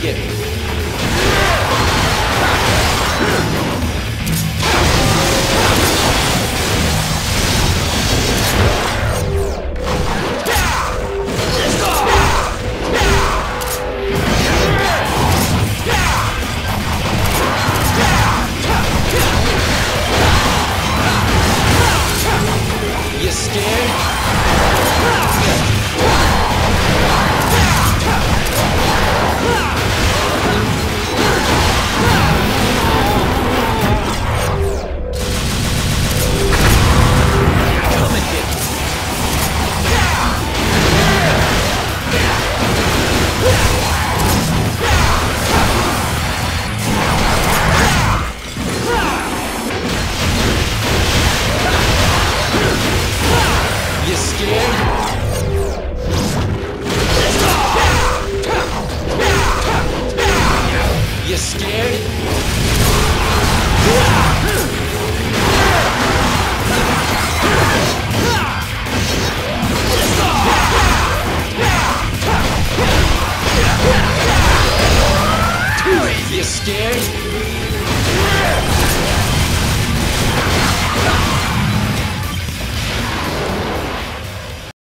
Get. You scared? You scared? Scared?